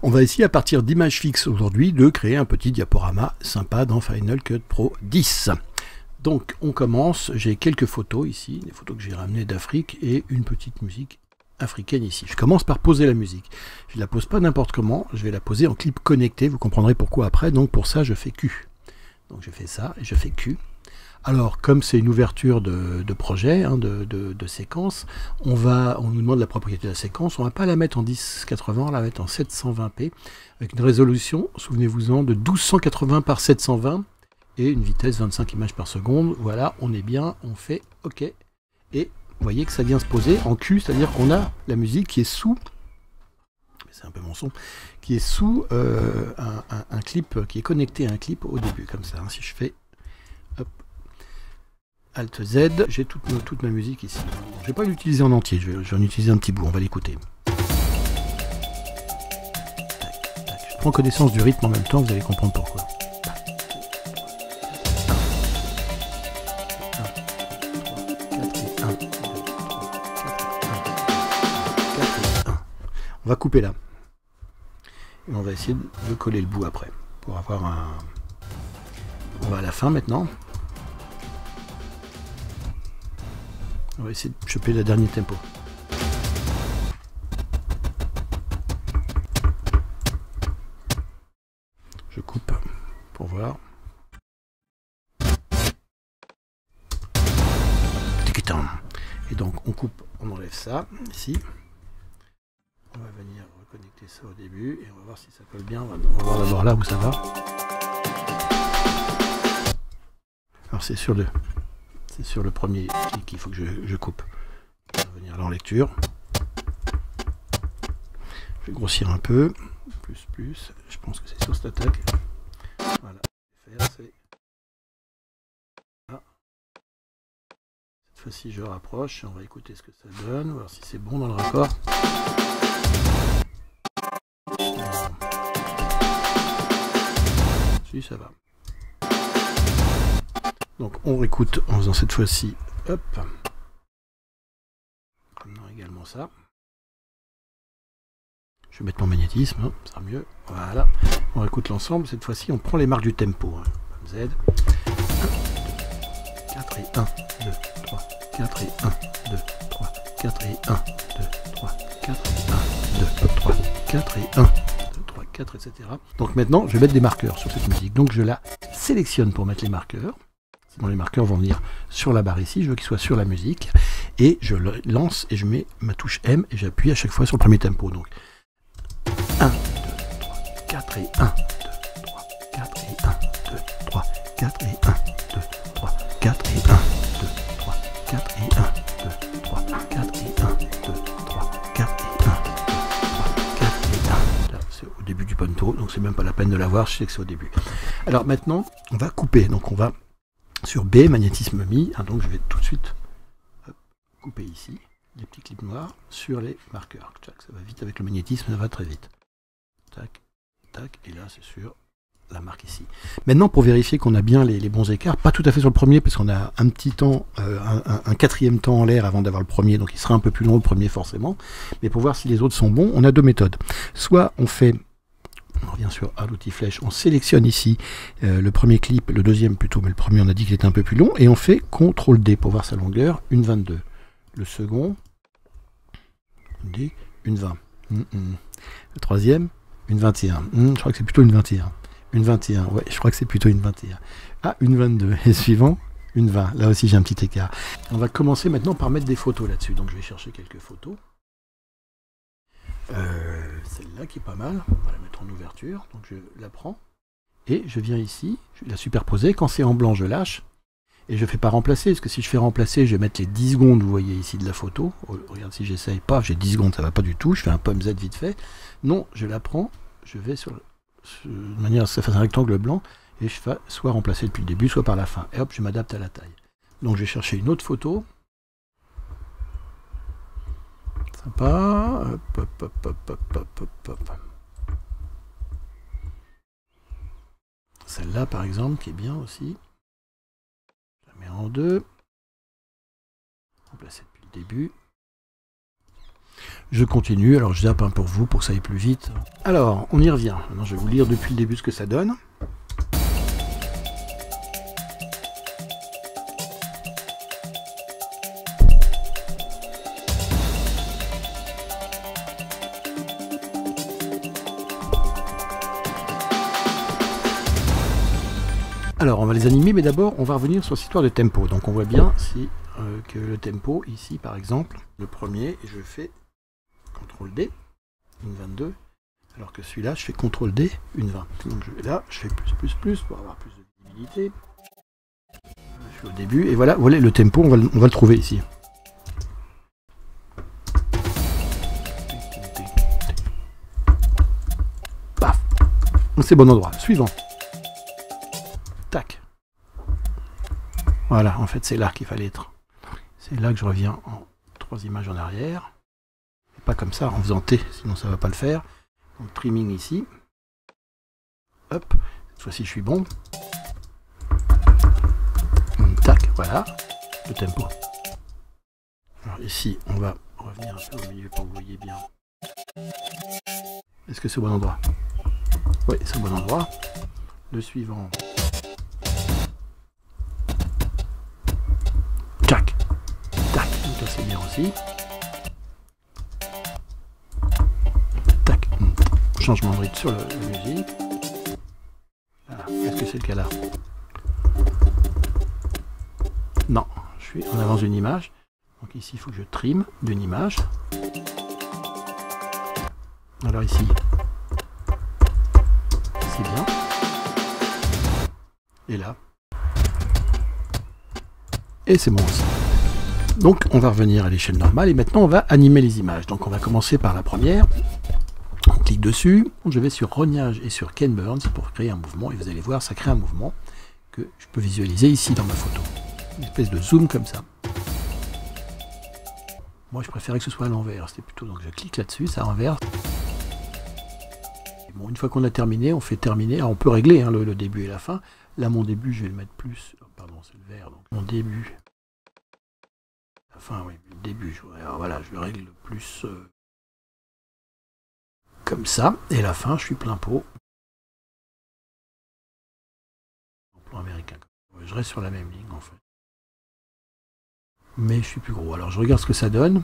On va essayer à partir d'images fixes aujourd'hui de créer un petit diaporama sympa dans Final Cut Pro 10. Donc on commence, j'ai quelques photos ici, des photos que j'ai ramenées d'Afrique et une petite musique africaine ici. Je commence par poser la musique. Je ne la pose pas n'importe comment, je vais la poser en clip connecté, vous comprendrez pourquoi après. Donc pour ça je fais Q. Donc je fais ça et je fais Q. Alors, comme c'est une ouverture de, projet, hein, de, séquence, on, va, on nous demande la propriété de la séquence, on ne va pas la mettre en 1080, on la mettre en 720p, avec une résolution, souvenez-vous-en, de 1280 par 720, et une vitesse 25 images par seconde. Voilà, on est bien, on fait OK. Et vous voyez que ça vient se poser en Q, c'est-à-dire qu'on a la musique qui est sous, c'est un peu mon son, qui est sous euh, un, clip, qui est connecté à un clip au début, comme ça. Hein. si je fais Alt Z, j'ai toute, toute, ma musique ici. je vais pas l'utiliser en entier, je vais, en utiliser un petit bout, on va l'écouter. Je prends connaissance du rythme en même temps, vous allez comprendre pourquoi. On va couper là. Et on va essayer de coller le bout après. Pour avoir un... On va à la fin maintenant. On va essayer de choper le dernier tempo. Je coupe pour voir. Et donc on coupe, on enlève ça ici. On va venir reconnecter ça au début et on va voir si ça colle bien. On va, voir d'abord là où ça va. Alors c'est sur le c'est sur le premier qu'il faut que je, coupe. On va venir là en lecture. Je vais grossir un peu. Plus, plus. Je pense que c'est sur cette attaque. Voilà. Cette fois-ci, je rapproche. On va écouter ce que ça donne. Voir si c'est bon dans le raccord. Si, ça va. Donc on écoute en faisant cette fois-ci, hop, maintenant également ça. Je vais mettre mon magnétisme, hein, ça sera mieux. Voilà, on écoute l'ensemble. Cette fois-ci, on prend les marques du tempo. Hein. Z. 1, 2, 4 et 1, 2, 3, 4 et 1, 2, 3, 4 et 1, 2, 3, 4 et 1, 2, 3, 4 et 1, 2, 3, 4, etc. Donc maintenant, je vais mettre des marqueurs sur cette musique. Donc je la sélectionne pour mettre les marqueurs les marqueurs vont venir sur la barre ici, je veux qu'ils soient sur la musique, et je lance et je mets ma touche M et j'appuie à chaque fois sur le premier tempo. Donc 1, 2, 3, 4 et 1, 2, 3, 4 et 1, 2, 3, 4 et 1, 2, 3, 4 et 1, 2, 3, 4 et 1, 2, 3, 4 et 1, 2, 3, 4 et 1, 2, 3, 4 et 1. Là, c'est au début du ponto, donc c'est même pas la peine de l'avoir, je sais que c'est au début. Alors maintenant, on va couper, donc on va sur B, magnétisme mis, hein, donc je vais tout de suite couper ici les petits clips noirs sur les marqueurs. ça va vite avec le magnétisme, ça va très vite. Tac, tac, et là c'est sur la marque ici. Maintenant, pour vérifier qu'on a bien les, bons écarts, pas tout à fait sur le premier, parce qu'on a un petit temps, euh, un, quatrième temps en l'air avant d'avoir le premier, donc il sera un peu plus long le premier forcément. Mais pour voir si les autres sont bons, on a deux méthodes. Soit on fait on revient sur à l'outil flèche, on sélectionne ici euh, le premier clip, le deuxième plutôt, mais le premier on a dit qu'il était un peu plus long, et on fait CTRL D pour voir sa longueur, une 22. Le second, D, une 20. Mm, mm. Le troisième, une 21. Mm, je crois que c'est plutôt une 21. Une 21, ouais, je crois que c'est plutôt une 21. Ah, une 22. Et suivant, une 20. Là aussi j'ai un petit écart. On va commencer maintenant par mettre des photos là-dessus. Donc je vais chercher quelques photos. Euh, celle-là qui est pas mal, on va la mettre en ouverture, donc je la prends, et je viens ici, je vais la superposer, quand c'est en blanc je lâche, et je ne fais pas remplacer, parce que si je fais remplacer, je vais mettre les 10 secondes, vous voyez ici de la photo, oh, regarde si j'essaye, pas, j'ai 10 secondes, ça va pas du tout, je fais un pomme Z vite fait, non, je la prends, je vais sur, de manière à ce que ça fasse un rectangle blanc, et je fais soit remplacer depuis le début, soit par la fin, et hop, je m'adapte à la taille. Donc je vais chercher une autre photo, Sympa. Celle-là, par exemple, qui est bien aussi. Je la mets en deux. Remplacer depuis le début. Je continue, alors je zappe un pour vous pour que ça aille plus vite. Alors, on y revient. Maintenant, je vais vous lire depuis le début ce que ça donne. Alors, on va les animer, mais d'abord, on va revenir sur cette histoire de tempo. Donc, on voit bien si, euh, que le tempo, ici, par exemple, le premier, je fais CTRL D, une 22, alors que celui-là, je fais CTRL D, une 20. Donc, je, là, je fais plus, plus, plus, pour avoir plus de visibilité. Je suis au début, et voilà, voilà le tempo, on va, on va le trouver ici. Paf C'est bon endroit. Suivant. Voilà, en fait, c'est là qu'il fallait être. C'est là que je reviens en trois images en arrière. Pas comme ça, en faisant T, sinon ça va pas le faire. Donc, trimming ici. Hop, cette fois-ci, je suis bon. Tac, voilà, le tempo. Alors ici, on va revenir un peu au milieu pour que vous voyez bien. Est-ce que c'est au bon endroit? Oui, c'est au bon endroit. Le suivant, aussi. Tac. Changement de rythme sur la musique. Est-ce que c'est le cas là Non, je suis en avance d'une image. Donc ici, il faut que je trime d'une image. Alors ici, c'est bien. Et là. Et c'est bon aussi. Donc on va revenir à l'échelle normale et maintenant on va animer les images. Donc on va commencer par la première. On clique dessus, je vais sur Rognage et sur Ken Burns pour créer un mouvement et vous allez voir ça crée un mouvement que je peux visualiser ici dans ma photo. Une espèce de zoom comme ça. Moi je préférais que ce soit à l'envers, c'était plutôt donc je clique là-dessus, ça inverse. Bon, une fois qu'on a terminé, on fait terminer. On peut régler hein, le, début et la fin. Là mon début je vais le mettre plus. Pardon, c'est le vert. Mon début Enfin, oui, le début, je, voilà, je le règle plus euh, comme ça. Et la fin, je suis plein pot. Plan américain. Je reste sur la même ligne, en fait. Mais je suis plus gros. Alors, je regarde ce que ça donne.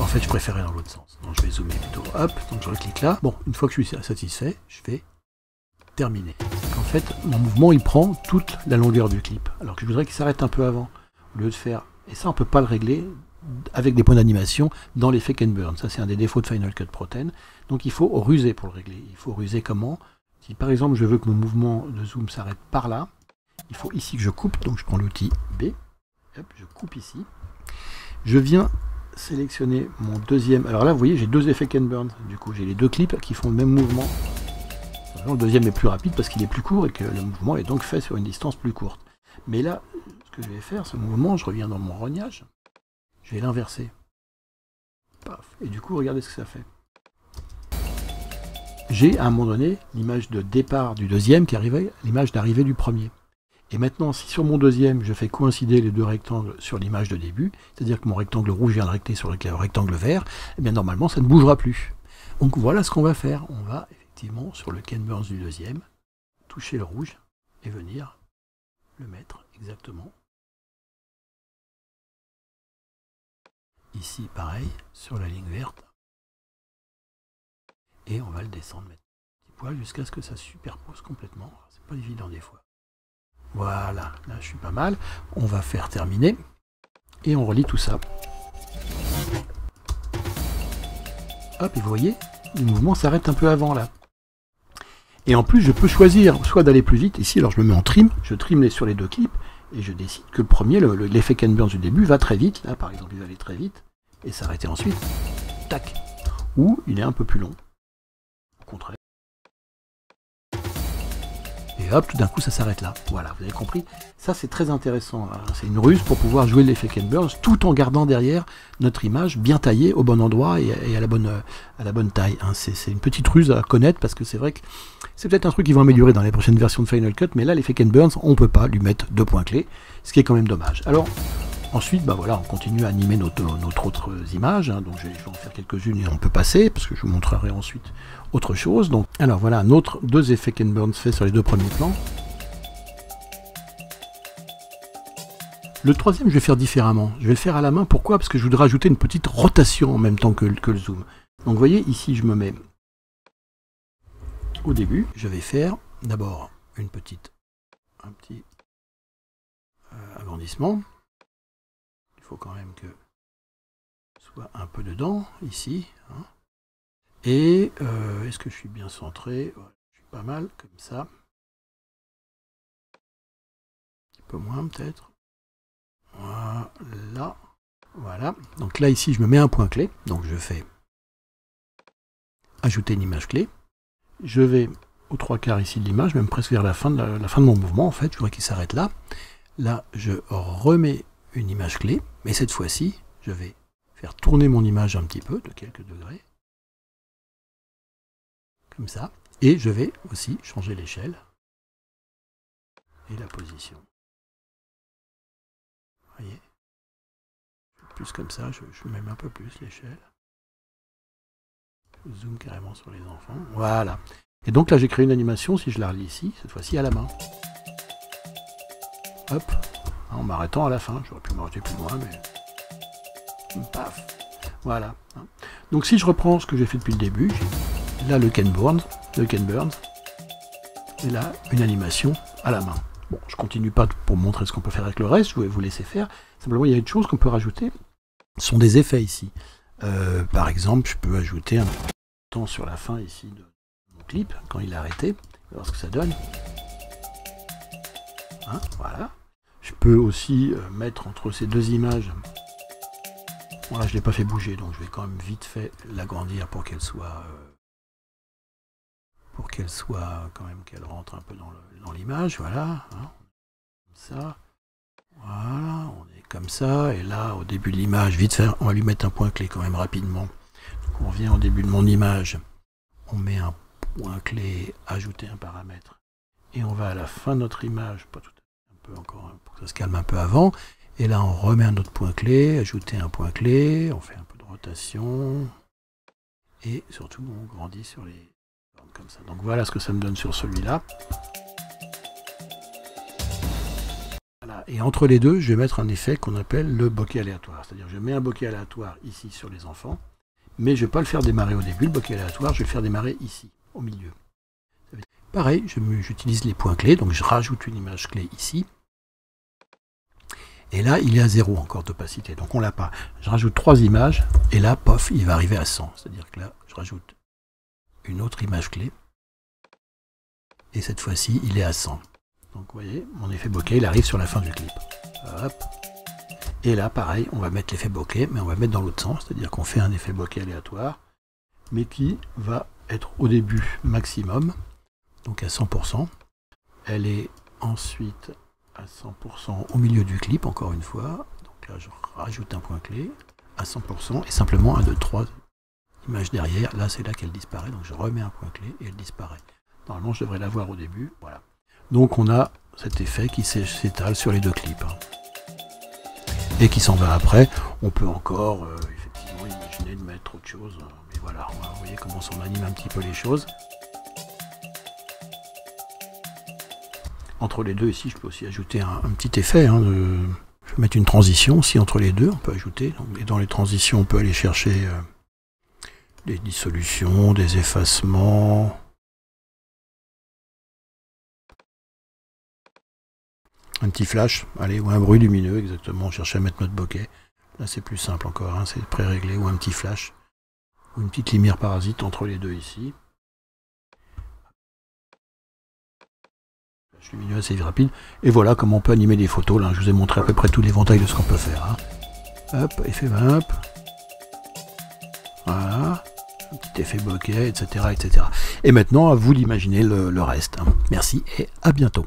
En fait, je préférais dans l'autre sens. Donc, je vais zoomer plutôt. Hop, donc je clique là. Bon, une fois que je suis satisfait, je fais terminé. En fait, mon mouvement, il prend toute la longueur du clip. Alors que je voudrais qu'il s'arrête un peu avant. Au lieu de faire... Et ça, on peut pas le régler avec des points d'animation dans l'effet Ken Burn. Ça, c'est un des défauts de Final Cut Pro 10. Donc, il faut ruser pour le régler. Il faut ruser comment? Si, par exemple, je veux que mon mouvement de zoom s'arrête par là, il faut ici que je coupe. Donc, je prends l'outil B. je coupe ici. Je viens sélectionner mon deuxième... Alors là, vous voyez, j'ai deux effets Ken. Du coup, j'ai les deux clips qui font le même mouvement le deuxième est plus rapide parce qu'il est plus court et que le mouvement est donc fait sur une distance plus courte. Mais là, ce que je vais faire, ce mouvement, je reviens dans mon rognage, je vais l'inverser. Et du coup, regardez ce que ça fait. J'ai à un moment donné l'image de départ du deuxième qui arrivait, l'image d'arrivée du premier. Et maintenant, si sur mon deuxième, je fais coïncider les deux rectangles sur l'image de début, c'est-à-dire que mon rectangle rouge vient de recter sur le rectangle vert, eh bien normalement, ça ne bougera plus. Donc voilà ce qu'on va faire. On va sur le Ken du deuxième, toucher le rouge et venir le mettre exactement ici pareil sur la ligne verte. Et on va le descendre poil jusqu'à ce que ça superpose complètement. C'est pas évident des fois. Voilà là je suis pas mal. On va faire terminer. Et on relie tout ça. Hop et vous voyez le mouvement s'arrête un peu avant là et en plus, je peux choisir soit d'aller plus vite, ici, alors je me mets en trim, je trim les, sur les deux clips, et je décide que le premier, l'effet Burns du début, va très vite, là par exemple, il va aller très vite, et s'arrêter ensuite, tac, ou il est un peu plus long, Hop, tout d'un coup, ça s'arrête là. Voilà, vous avez compris Ça, c'est très intéressant. C'est une ruse pour pouvoir jouer l'effet Ken Burns tout en gardant derrière notre image bien taillée au bon endroit et, à, la bonne, taille. Hein. C'est une petite ruse à connaître parce que c'est vrai que c'est peut-être un truc qu'ils vont améliorer dans les prochaines versions de Final Cut, mais là, l'effet Ken Burns, on ne peut pas lui mettre deux points clés, ce qui est quand même dommage. Alors, Ensuite, bah voilà, on continue à animer notre, autre image. hein. donc je vais, en faire quelques-unes et on peut passer, parce que je vous montrerai ensuite autre chose. Donc, alors voilà, un autre, deux effets Ken Burns fait sur les deux premiers plans. Le troisième, je vais faire différemment. Je vais le faire à la main. Pourquoi? Parce que je voudrais rajouter une petite rotation en même temps que, que le zoom. Donc vous voyez, ici, je me mets au début. Je vais faire d'abord une petite, un petit euh, agrandissement. Faut quand même que soit un peu dedans, ici. hein. Et euh, est-ce que je suis bien centré? Je suis pas mal, comme ça. Un peu moins peut-être. Voilà. Voilà. Donc là, ici, je me mets un point clé. Donc je fais ajouter une image clé. Je vais aux trois quarts ici de l'image, même presque vers la fin de, la fin de mon mouvement, en fait. Je voudrais qu'il s'arrête là. Là, je remets une image clé. Mais cette fois-ci, je vais faire tourner mon image un petit peu, de quelques degrés. Comme ça. Et je vais aussi changer l'échelle et la position. Voyez? Plus comme ça, je, je mets même un peu plus l'échelle. Je carrément sur les enfants. Voilà. Et donc là, j'ai créé une animation, si je la relis ici, cette fois-ci à la main. Hop, en m'arrêtant à la fin. J'aurais pu m'arrêter plus loin, mais... Paf Voilà. Donc si je reprends ce que j'ai fait depuis le début, là le Ken Burns, le Ken et là une animation à la main. Bon, je continue pas pour montrer ce qu'on peut faire avec le reste, je vais vous laisser faire. Simplement, il y a une chose qu'on peut rajouter, ce sont des effets ici. Euh, par exemple, je peux ajouter un temps sur la fin ici de mon clip, quand il est arrêté, voir ce que ça donne. Hein, voilà. Peux aussi euh, mettre entre ces deux images. Bon là je ne l'ai pas fait bouger, donc je vais quand même vite fait l'agrandir pour qu'elle soit. euh, pour qu'elle soit quand même qu'elle rentre un peu dans l'image, voilà. hein. Comme ça. Voilà, on est comme ça, et là au début de l'image, vite fait, on va lui mettre un point clé quand même rapidement. Donc on vient au début de mon image, on met un point clé, ajouter un paramètre, et on va à la fin de notre image, pas tout à encore, hein, pour que ça se calme un peu avant, et là on remet un autre point clé, ajouter un point clé, on fait un peu de rotation, et surtout on grandit sur les bornes comme ça. Donc voilà ce que ça me donne sur celui-là. Voilà. Et entre les deux, je vais mettre un effet qu'on appelle le bokeh aléatoire. C'est-à-dire je mets un bokeh aléatoire ici sur les enfants, mais je ne vais pas le faire démarrer au début, le bokeh aléatoire, je vais le faire démarrer ici, au milieu. Pareil, j'utilise les points clés, donc je rajoute une image clé ici. Et là, il est à zéro encore d'opacité, donc on l'a pas. Je rajoute trois images, et là, pof, il va arriver à 100. C'est-à-dire que là, je rajoute une autre image clé, et cette fois-ci, il est à 100. Donc vous voyez, mon effet bokeh, il arrive sur la fin du clip. Hop. Et là, pareil, on va mettre l'effet bokeh, mais on va mettre dans l'autre sens, c'est-à-dire qu'on fait un effet bokeh aléatoire, mais qui va être au début maximum, donc à 100%. Elle est ensuite à 100% au milieu du clip, encore une fois. Donc là, je rajoute un point clé à 100%, et simplement un, deux, trois images derrière. Là, c'est là qu'elle disparaît, donc je remets un point clé et elle disparaît. Normalement, je devrais la voir au début. Voilà. Donc on a cet effet qui s'é- s'étale sur les deux clips. hein. Et qui s'en va après. On peut encore euh, effectivement imaginer de mettre autre chose. hein. Mais voilà, vous voyez comment on anime un petit peu les choses. Entre les deux ici, je peux aussi ajouter un, petit effet. hein, Je vais mettre une transition aussi entre les deux, on peut ajouter. Et dans les transitions, on peut aller chercher euh, des dissolutions, des effacements. Un petit flash, allez, ou un bruit lumineux, exactement. On cherche à mettre notre bokeh. Là, c'est plus simple encore, hein, c'est pré-réglé, ou un petit flash. Ou une petite lumière parasite entre les deux ici. Flash lumineux assez rapide. Et voilà comment on peut animer des photos. Là, je vous ai montré à peu près tout l'éventail de ce qu'on peut faire. hein. Hop, effet vamp. Voilà. Un petit effet bokeh, etc., etc. Et maintenant, à vous d'imaginer le, le reste. hein. Merci et à bientôt.